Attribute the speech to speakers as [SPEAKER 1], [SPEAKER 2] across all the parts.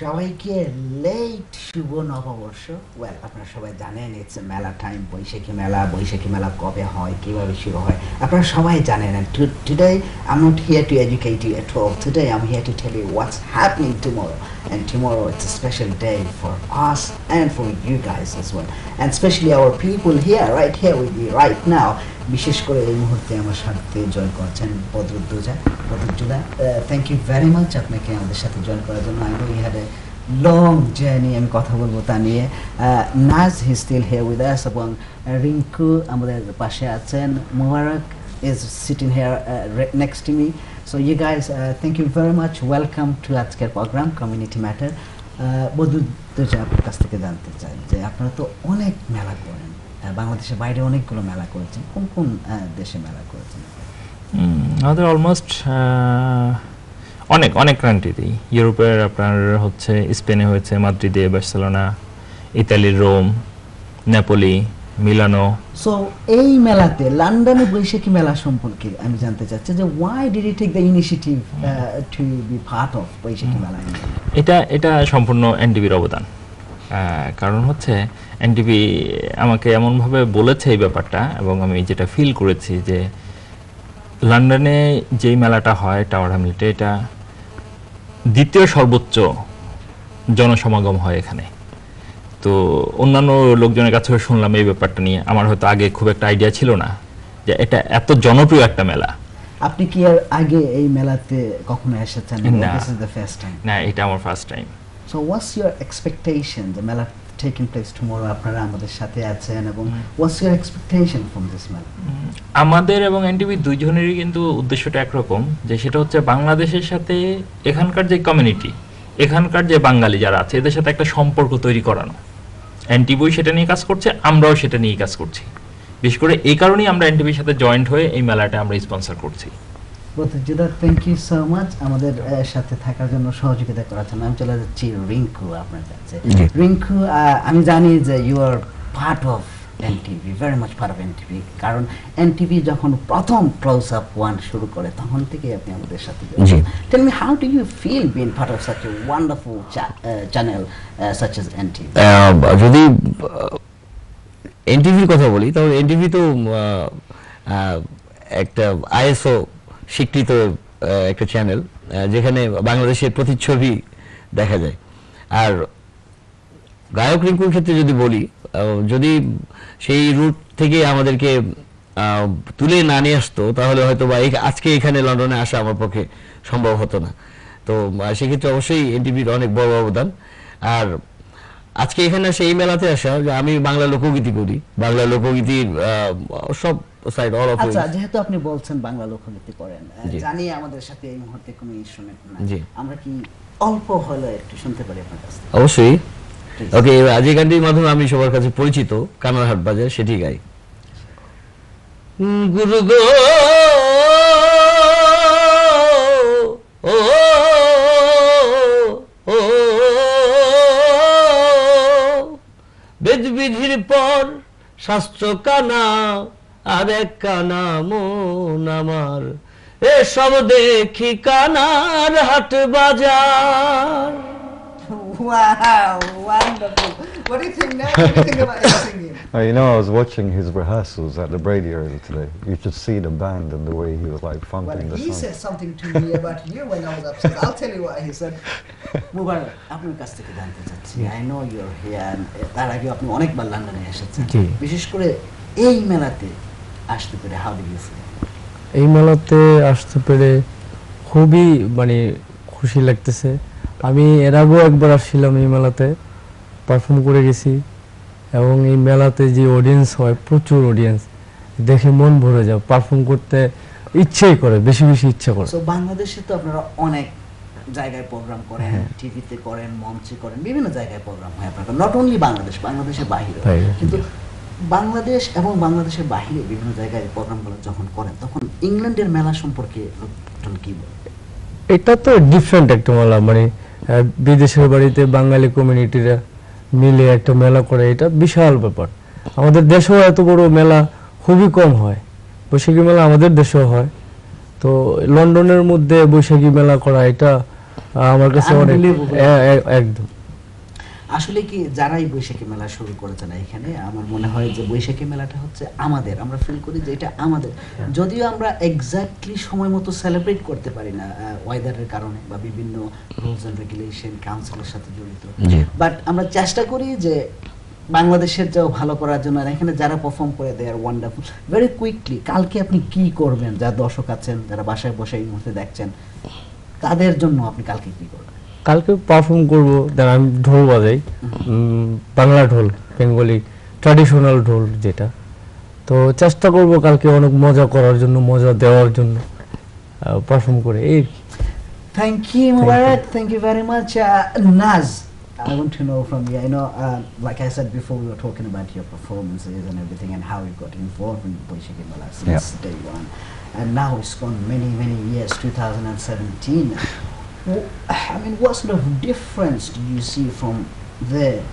[SPEAKER 1] সবাইকে লেট শুভ নববর্ষ ওয়েল আপনারা সবাই জানেন ইটস মেলা টাইম বৈশাখী মেলা বৈশাখী মেলা কবে হয় কীভাবে শুরু হয় আপনারা সবাই জানেন and to, today I'm not here to educate you at all today I'm here to tell you what's happening tomorrow and tomorrow it's a special day for us and for you guys as well and especially our people here right here with me right now বিশেষ করে এই মুহূর্তে আমার সাথে join করছেন Badruddoza. Badruddoza thank you very much আপনাকে আমাদের সাথে জয়েন করার জন্য। I know a long journey আমি কথা বলব তা নিয়ে। Naz he still here with us এবং রিঙ্কু আমাদের পাশে আছেন। Mubarak is sitting here next to me so you guys thank you very much welcome to আজকের প্রোগ্রাম কমিউনিটি ম্যাটার বদরুদ্দোজা আপনার কাছ থেকে জানতে চাই যে আপনারা তো অনেক মেলা করেন। বাংলাদেশের বাইরে অনেকগুলো মেলা করেছেন। কোন কোন দেশে মেলা করেছেন?
[SPEAKER 2] আমাদের অলমোস্ট অনেক অনেক কান্ট্রিতেই ইউরোপের আপনার হচ্ছে স্পেনে হয়েছে মাদ্রিদে বার্সেলোনা ইতালির রোম নেপোলি মিলানো।
[SPEAKER 1] সো এই মেলাতে লন্ডনে বৈশাখী মেলা সম্পর্কে আমি জানতে চাচ্ছি যে why did you take the initiative to be part of Baishakhi Mela
[SPEAKER 2] এটা এটা সম্পূর্ণ এনটিভির অবদান। কারণ হচ্ছে এনটিভি আমাকে এমনভাবে বলেছে এই ব্যাপারটা এবং আমি যেটা ফিল করেছি যে লন্ডনে যেই মেলাটা হয় টাওয়ার হ্যামলেটে এটা দ্বিতীয় সর্বোচ্চ জনসমাগম হয় এখানে। তো অন্যান্য লোকজনের কাছে শুনলাম এই ব্যাপারটা নিয়ে। আমার হয়তো আগে খুব একটা আইডিয়া ছিল না যে এটা এত জনপ্রিয় একটা মেলা।
[SPEAKER 1] আপনি কি আর আগে এই মেলাতে কখনো এসেছেন?
[SPEAKER 2] না। এটা আমার first time
[SPEAKER 1] so what's your expectation যে মেলা টেকিং প্লেস টুমোরো আপনারা আমাদের সাথে আছেন এবং what's your expectation from this mela
[SPEAKER 2] আমাদের এবং এনটিভি দুইজনেরই কিন্তু উদ্দেশ্যটা একরকম যে সেটা হচ্ছে বাংলাদেশের সাথে এখানকার যে কমিউনিটি এখানকার যে বাঙালি যারা আছে এদের সাথে একটা সম্পর্ক তৈরি করানো। এনটিভিও সেটা নিয়ে কাজ করছে আমরাও সেটা নিয়ে কাজ করছি। বিশেষ করে এই কারণেই আমরা এনটিভির সাথে জয়েন্ট হয়ে এই মেলাটা আমরা স্পন্সর করছি।
[SPEAKER 1] প্রতিযোগিতা থ্যাংক ইউ সো মাচ আমাদের সাথে থাকার জন্য সহযোগিতা করার জন্য। আমি চলে যাচ্ছি রিঙ্কু আপনার কাছে। রিঙ্কু আমি জানি যে you are part of NTV very much part of NTV কারণ এনটিভি যখন প্রথম ক্লোজ আপ ওয়ান শুরু করে তখন থেকে আপনি আমাদের সাথে। Tell me how do you feel being part of such a wonderful channel such as NTV
[SPEAKER 3] যদি এনটিভির কথা বলি তাহলে এনটিভি তো একটা আইএসও স্বীকৃত একটা চ্যানেল যেখানে বাংলাদেশের প্রতিচ্ছবি দেখা যায়। আর গায়ক রিঙ্কুর ক্ষেত্রে যদি বলি যদি সেই রুট থেকে আমাদেরকে তুলে না নিয়ে আসতো, তাহলে হয়তো বা আজকে এখানে লন্ডনে আসা আমার পক্ষে সম্ভব হতো না। তো সেক্ষেত্রে অবশ্যই এনটিভির অনেক বড় অবদান। আর আজকে এখানে আসে এই মেলাতে আসা, যে আমি বাংলা লোকগীতি করি, বাংলা লোকগীতির সব সাইড অল অফ
[SPEAKER 1] আচ্ছা যেহেতু আপনি বলছেন বাংলা লোকগীতি করেন জানি আমাদের সাথে এই মুহূর্তে কোনো ইনস্ট্রুমেন্ট নাই। আমরা কি অল্প হলে একটু শুনতে পারি আপনার কাছ
[SPEAKER 3] অবশ্যই. ওকে গানটির মাধ্যমে আমি সবার কাছে পরিচিত কানারহাট বাজার সেটি গাই। গুরু গো ও, ও, বেদ বিধির পর শাস্ত্র কানা আর এক কানা মন আমার এসব দেখি কানার হাট বাজার
[SPEAKER 1] Wow, wonderful. What do you think now? What do you think about his singing?
[SPEAKER 4] Oh, you know, I was watching his rehearsals at the Brady earlier today. You should see the band and the way he was like
[SPEAKER 1] Well,
[SPEAKER 4] thumping the
[SPEAKER 1] he
[SPEAKER 4] song.
[SPEAKER 1] said something to me about you when I was upstairs. I'll tell you what he said. মুবারক আপনার কাছ থেকে জানতে চাচ্ছি I know your here তার আগে আপনি অনেকবার লন্ডনে এসেছেন
[SPEAKER 5] জি।
[SPEAKER 1] বিশেষ করে এই মেলাতে আসতে পেরে হাউ ডু ইউ ফিল
[SPEAKER 5] এই মেলাতে আসতে পেরে খুবই মানে খুশি লাগতেছে। আমি এর আগেও একবার আসছিলাম এই মেলাতে পারফর্ম করে গেছি। এবং এই মেলাতে যে অডিয়েন্স হয় প্রচুর অডিয়েন্স দেখে মন ভরে যায় পারফর্ম করতে ইচ্ছেই করে বেশি বেশি ইচ্ছা করে।
[SPEAKER 1] সো বাংলাদেশে তো আপনারা অনেক জায়গায় প্রোগ্রাম করেন
[SPEAKER 5] হ্যাঁ।
[SPEAKER 1] টিভিতে করেন মঞ্চে করেন বিভিন্ন জায়গায় প্রোগ্রাম হয় আপনারা নট অনলি বাংলাদেশ বাংলাদেশের
[SPEAKER 5] বাইরে,
[SPEAKER 1] কিন্তু বাংলাদেশ এবং বাংলাদেশের বাহিরে বিভিন্ন জায়গায় প্রোগ্রামগুলো যখন করেন তখন ইংল্যান্ডের মেলা সম্পর্কে লোকজন কি বলে
[SPEAKER 5] এটা তো ডিফারেন্ট একটা মেলা মানে বিদেশের বাড়িতে বাঙালি কমিউনিটিরা মিলে একটা মেলা করে এটা বিশাল ব্যাপার। আমাদের দেশেও এত বড় মেলা খুবই কম হয়। বৈশাখী মেলা আমাদের দেশেও হয়। তো লন্ডনের মধ্যে বৈশাখী মেলা করা এটা আমার কাছে অনেক এ- একদম।
[SPEAKER 1] আসলে কি যারাই বৈশাখী মেলা শুরু করেছে না এখানে আমার মনে হয় যে বৈশাখী মেলাটা হচ্ছে আমাদের আমরা ফিল করি যে এটা আমাদের। যদিও আমরা এক্স্যাক্টলি সময় মতো সেলিব্রেট করতে পারি না ওয়েদারের কারণে বা বিভিন্ন রুলস অ্যান্ড রেগুলেশন কাউন্সিলের সাথে জড়িত। বাট আমরা চেষ্টা করি যে বাংলাদেশের যাও ভালো করার জন্য আর এখানে যারা পারফর্ম করে দেয় আর ওয়ান্ডারফুল ভেরি কুইকলি কালকে আপনি কি করবেন? যারা দর্শক আছেন যারা বাসায় বসে এই মুহূর্তে দেখছেন তাদের জন্য আপনি কালকে কি করবেন?
[SPEAKER 5] কালকে পারফর্ম করব দেন আমি ঢোল বাজাই বাংলা ঢোল বেঙ্গলি ট্র্যাডিশনাল ঢোল যেটা তো চেষ্টা করব কালকে অনেক মজা করার জন্য মজা দেওয়ার জন্য পারফর্ম করে এই thank you.
[SPEAKER 1] Thank you very much. Uh, Naz, I want to know from you. I know, uh, like I said before, we were talking about your performances and everything and how you got involved in Boishiki Mela since yep. day one. And now it's gone many, many years, 2017. I mean, what sort of difference do you see from there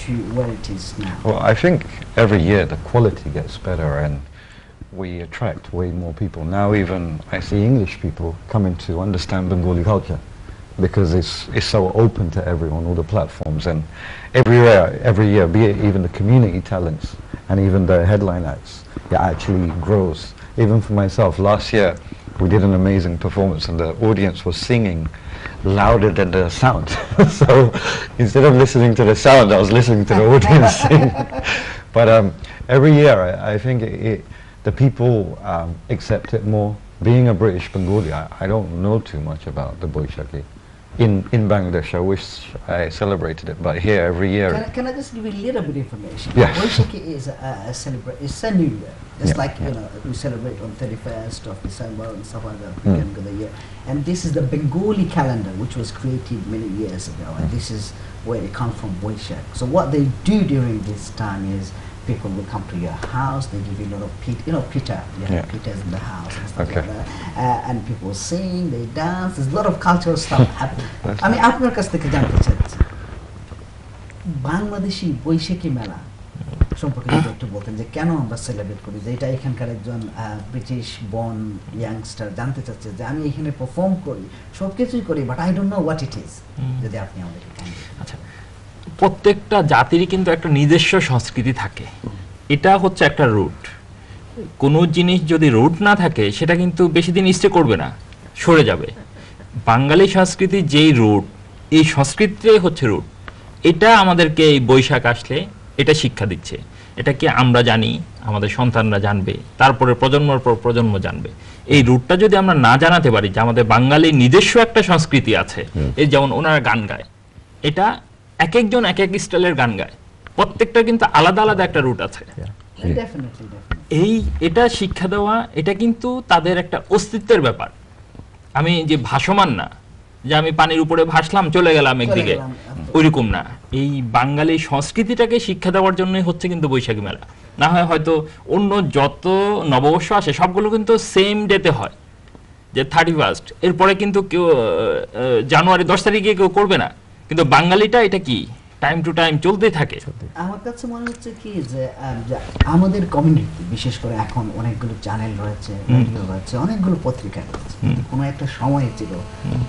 [SPEAKER 1] to where it is now?
[SPEAKER 4] Well, I think every year the quality gets better and we attract way more people. Now even I see English people coming to understand Bengali culture because it's, it's so open to everyone, all the platforms and every year, every year, be it even the community talents and even the headline acts, it actually grows. Even for myself, last year we did an amazing performance and the audience was singing louder than the sound. so instead of listening to the sound, I was listening to the audience sing. But um, every year, I, I think it, it, the people um, accept it more. Being a British Bengali, I, I don't know too much about the Boishaki. In, in Bangladesh, I wish I celebrated it, but here every year,
[SPEAKER 1] Can, I- can I just give you a little bit of information?
[SPEAKER 4] Yeah.
[SPEAKER 1] Boishaki is a, a celebrate. It's a new year. It's
[SPEAKER 4] Yeah,
[SPEAKER 1] like you know we celebrate on 31st of December and stuff like that,
[SPEAKER 4] Mm.
[SPEAKER 1] beginning of the year. And this is the Bengali calendar, which was created many years ago, and
[SPEAKER 4] Mm.
[SPEAKER 1] this is where it comes from, Boishak. So what they do during this time is people will come to your house. They give you a lot of pit, you know, pita. You have
[SPEAKER 4] Yeah.
[SPEAKER 1] pitas in the house and stuff
[SPEAKER 4] Okay.
[SPEAKER 1] like that. Uh, and people sing, they dance. There's a lot of cultural stuff happening. I mean, আপনার কাছ থেকে জানতে চাচ্ছি বাংলাদেশি বৈশাখী মেলা সম্পর্কে যদি একটু বলতেন যে কেন আমরা সেলিব্রেট করি যে এটা এখানকার একজন ব্রিটিশ বন ইয়াংস্টার জানতে চাচ্ছে যে আমি এখানে পারফর্ম করি সব কিছুই করি but I don't know what it is যদি আপনি বলেন।
[SPEAKER 2] আচ্ছা প্রত্যেকটা জাতিরই কিন্তু একটা নিজস্ব সংস্কৃতি থাকে। এটা হচ্ছে একটা রুট কোনো জিনিস যদি রুট না থাকে সেটা কিন্তু বেশি দিন স্টে করবে না সরে যাবে। বাঙালি সংস্কৃতি যেই রুট এই সংস্কৃতিটাই হচ্ছে রুট এটা আমাদেরকে এই বৈশাখ আসলে এটা শিক্ষা দিচ্ছে। এটা কি আমরা জানি আমাদের সন্তানরা জানবে তারপরে প্রজন্মর পর প্রজন্ম জানবে। এই রুটটা যদি আমরা না জানাতে পারি যে আমাদের বাঙালির নিজস্ব একটা সংস্কৃতি আছে এই যেমন ওনারা গান গায় এটা এক একজন এক এক স্টাইলের গান গায়। প্রত্যেকটা কিন্তু আলাদা আলাদা একটা রুট আছে।
[SPEAKER 1] Definitely, definitely.
[SPEAKER 2] এই এটা শিক্ষা দেওয়া এটা কিন্তু তাদের একটা অস্তিত্বের ব্যাপার। আমি যে ভাসমান না যে আমি পানির উপরে ভাসলাম চলে গেলাম একদিকে ওইরকম না। এই বাঙালি সংস্কৃতিটাকে শিক্ষা দেওয়ার জন্যই হচ্ছে কিন্তু বৈশাখী মেলা। না হয় হয়তো অন্য যত নববর্ষ আসে সবগুলো কিন্তু সেম ডেতে হয়। যে থার্টি ফার্স্ট এরপরে কিন্তু কেউ জানুয়ারি দশ তারিখে কেউ করবে না। কিন্তু বাঙালিটা এটা কি? টাইম টু টাইম চলতেই থাকে।
[SPEAKER 1] আমার কাছে মনে হচ্ছে কি যে আমাদের কমিউনিটি বিশেষ করে এখন অনেকগুলো চ্যানেল রয়েছে রেডিও রয়েছে অনেকগুলো পত্রিকা রয়েছে। কোনো একটা সময় ছিল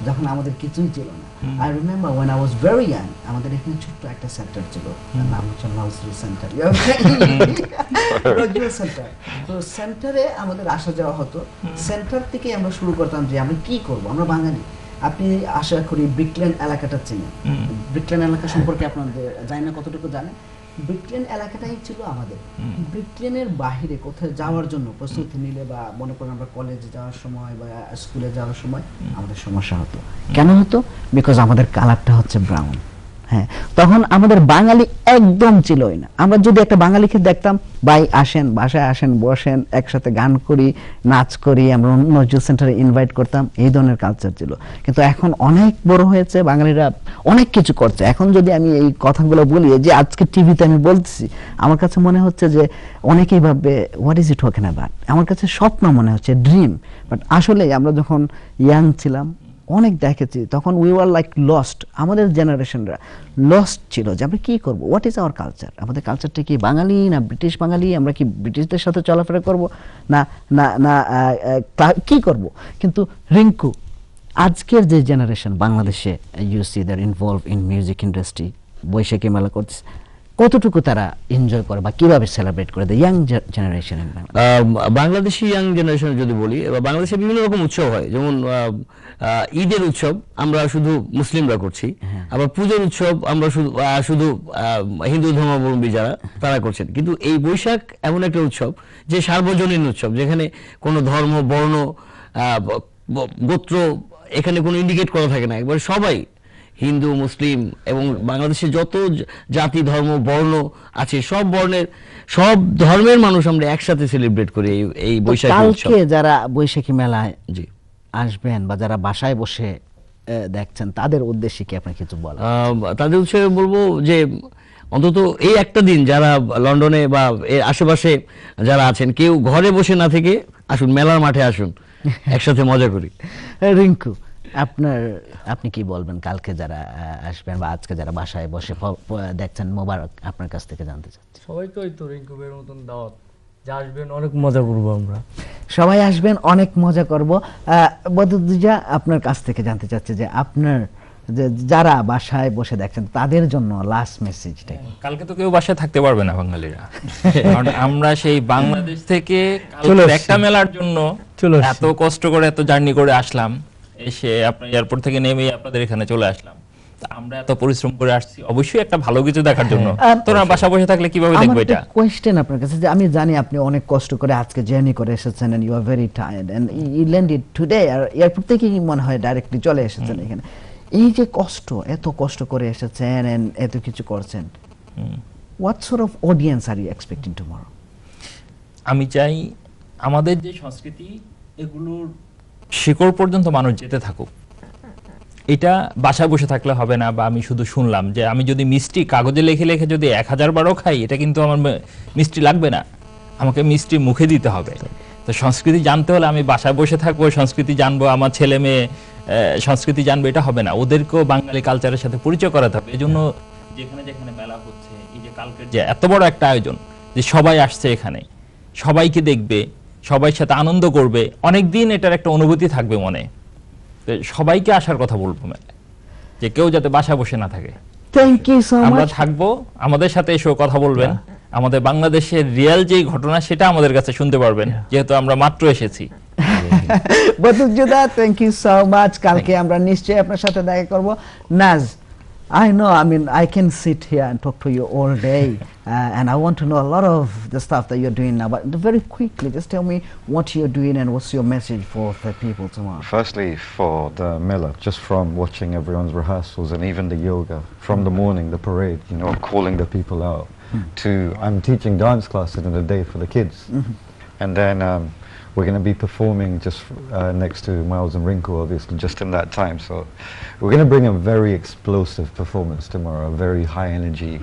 [SPEAKER 1] যখন আমাদের কিছুই ছিল না। I remember when I was very young আমাদের এখানে ছোট্ট একটা সেন্টার ছিল। নাম হচ্ছে নজরুল সেন্টার নজরুল সেন্টার তো সেন্টারে আমাদের আসা যাওয়া হতো। সেন্টার থেকে আমরা শুরু করতাম যে আমরা কি করব? আমরা বাঙালি। আপনি আশা করি ব্রিকল্যান্ড এলাকাটা
[SPEAKER 2] চেনে
[SPEAKER 1] ব্রিকল্যান্ড এলাকা সম্পর্কে আপনাদের জানি না কতটুকু জানেন। ব্রিকল্যান্ড এলাকাটাই ছিল আমাদের। ব্রিকল্যান্ডের বাহিরে কোথায় যাওয়ার জন্য প্রস্তুতি নিলে বা মনে করেন আমরা কলেজে যাওয়ার সময় বা স্কুলে যাওয়ার সময় আমাদের সমস্যা হতো। কেন হতো? বিকজ আমাদের কালারটা হচ্ছে ব্রাউন হ্যাঁ তখন আমাদের বাঙালি একদম ছিলই না। আমরা যদি একটা বাঙালিকে দেখতাম, ভাই আসেন, বাসায় আসেন, বসেন, একসাথে গান করি, নাচ করি, আমরা নজরুল সেন্টারে ইনভাইট করতাম, এই ধরনের কালচার ছিল। কিন্তু এখন অনেক বড় হয়েছে, বাঙালিরা অনেক কিছু করছে। এখন যদি আমি এই কথাগুলো বলি যে আজকে টিভিতে আমি বলতেছি, আমার কাছে মনে হচ্ছে যে অনেকেই ভাববে হোয়াট ইজ ইট ওকেন অ্যাবাউট আমার কাছে স্বপ্ন মনে হচ্ছে ড্রিম বাট আসলে আমরা যখন ইয়াং ছিলাম অনেক দেখেছি, তখন উই ওয়ার লাইক লস্ট আমাদের জেনারেশনরা লস্ট ছিল যে আমরা কী করব? হোয়াট ইজ আওয়ার কালচার আমাদের কালচারটা কি বাঙালি না ব্রিটিশ বাঙালি? আমরা কি ব্রিটিশদের সাথে চলাফেরা করব? না না না কি করব? কিন্তু রিঙ্কু, আজকের যে জেনারেশন বাংলাদেশে you see they're involve in music industry Baishakhi Mela করতেছে। কতটুকু তারা এনজয় করে বা কীভাবে সেলিব্রেট করে the young generation
[SPEAKER 3] ah, Bangladeshi young generation যদি বলি বাংলাদেশে বিভিন্ন রকম উৎসব হয়। যেমন ঈদের উৎসব আমরা শুধু মুসলিমরা করছি আবার পুজোর উৎসব আমরা শুধু শুধু আহ, হিন্দু ধর্মাবলম্বী যারা তারা করছেন। কিন্তু এই বৈশাখ এমন একটা উৎসব যে সার্বজনীন উৎসব যেখানে কোনো ধর্ম বর্ণ গোত্র এখানে কোনো ইন্ডিকেট করা থাকে না। একবার সবাই হিন্দু মুসলিম এবং বাংলাদেশে যত জাতি ধর্ম বর্ণ আছে সব বর্ণের সব ধর্মের মানুষ আমরা একসাথে সেলিব্রেট করি এই এই বৈশাখী উৎসব।
[SPEAKER 1] যারা বৈশাখী মেলায়
[SPEAKER 3] জি।
[SPEAKER 1] আসবেন বা যারা বাসায় বসে দেখছেন তাদের উদ্দেশ্যে কি আপনার কিছু বলা
[SPEAKER 3] তাদের উৎসবে বলব যে অন্তত এই একটা দিন যারা লন্ডনে বা এর আশেপাশে যারা আছেন কেউ ঘরে বসে না থেকে আসুন মেলার মাঠে আসুন একসাথে মজা করি।
[SPEAKER 1] রিঙ্কু আপনার আপনি কি বলবেন কালকে যারা আসবেন বা আজকে যারা বাসায় বসে দেখছেন মোবারক আপনার কাছ থেকে জানতে চাচ্ছি?
[SPEAKER 5] সবাইকে ওই তো রিঙ্কুবের মতন দাওয়াত। যে আসবেন অনেক মজা করব আমরা।
[SPEAKER 1] সবাই আসবেন অনেক মজা করব। বদুজা আপনার কাছ থেকে জানতে চাচ্ছি যে আপনার যে যারা বাসায় বসে দেখছেন তাদের জন্য লাস্ট মেসেজটা
[SPEAKER 2] কালকে তো কেউ বাসায় থাকতে পারবে না বাঙালিরা। কারণ আমরা সেই বাংলাদেশ থেকে একটা মেলার জন্য এত কষ্ট করে এত জার্নি করে আসলাম। এসে আপনার এয়ারপোর্ট থেকে নেমে আপনাদের এখানে চলে আসলাম। আমরা এত পরিশ্রম করে আসছি অবশ্যই একটা ভালো কিছু দেখার জন্য। তোরা বাসা বসে থাকলে কীভাবে দেখব এটা?
[SPEAKER 1] কোয়েশ্চেন আপনার কাছে যে আমি জানি আপনি অনেক কষ্ট করে আজকে জার্নি করে এসেছেন and you are very tired and you landed today R airport থেকে মনে হয় ডাইরেক্টলি চলে এসেছেন এখানে। এই যে কষ্ট এত কষ্ট করে এসেছেন এন্ড এত কিছু করছেন what sort of audience are you expecting tomorrow
[SPEAKER 2] আমি চাই আমাদের যে সংস্কৃতি এগুলোর শিকড় পর্যন্ত মানুষ যেতে থাকুক। এটা বাসায় বসে থাকলে হবে না বা আমি শুধু শুনলাম যে আমি যদি মিষ্টি কাগজে লেখে লেখে যদি এক হাজার বারও খাই, এটা কিন্তু আমার মিষ্টি লাগবে না। আমাকে মিষ্টি মুখে দিতে হবে। তো সংস্কৃতি জানতে হলে আমি বাসায় বসে থাকব, সংস্কৃতি জানব, আমার ছেলে মেয়ে সংস্কৃতি জানবে, এটা হবে না। ওদেরকেও বাঙালি কালচারের সাথে পরিচয় করাতে হবে। এজন্য যেখানে যেখানে মেলা হচ্ছে, এই যে কালকের যে এত বড় একটা আয়োজন, যে সবাই আসছে এখানে, সবাইকে দেখবে সবাই সাথে আনন্দ করবে অনেক দিন এটার একটা অনুভূতি থাকবে মনে। তো সবাইকে আসার কথা বলব। যে কেউ যাতে বাসা বসে না থাকে।
[SPEAKER 1] থ্যাংক ইউ সো
[SPEAKER 2] আমরা থাকব আমাদের সাথে এসেও কথা বলবেন। আমাদের বাংলাদেশের রিয়েল যেই ঘটনা সেটা আমাদের কাছে শুনতে পারবেন যেহেতু আমরা মাত্র এসেছি।
[SPEAKER 1] বদুজুদা থ্যাংক ইউ সো মাচ কালকে আমরা নিশ্চয়ই আপনার সাথে দেখা করব। নাজ I know, I mean, I can sit here and talk to you all day, uh, and I want to know a lot of the stuff that you're doing now. But very quickly, just tell me what you're doing and what's your message for the people tomorrow.
[SPEAKER 4] Firstly, for the Miller, just from watching everyone's rehearsals and even the yoga, from the morning, the parade, you know, calling the people out, to I'm teaching dance classes in the day for the kids. And then um, we're going to be performing just uh, next to Miles and Wrinkle, obviously, just in that time. So we're going to bring a very explosive performance tomorrow, a very high energy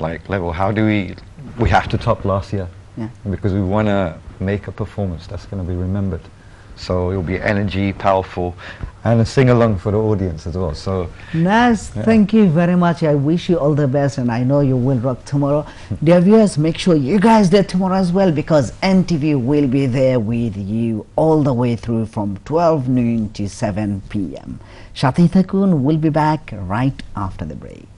[SPEAKER 4] like level. How do we, we have to top last year
[SPEAKER 1] Yeah.
[SPEAKER 4] because we want to make a performance that's going to be remembered. So it'll be energy, powerful, and a sing along for the audience as well. So
[SPEAKER 1] Naz, thank you very much. I wish you all the best and I know you will rock tomorrow. Dear viewers, make sure you guys there tomorrow as well because NTV will be there with you all the way through from 12 noon to 7 p.m. Shati Thakun will be back right after the break.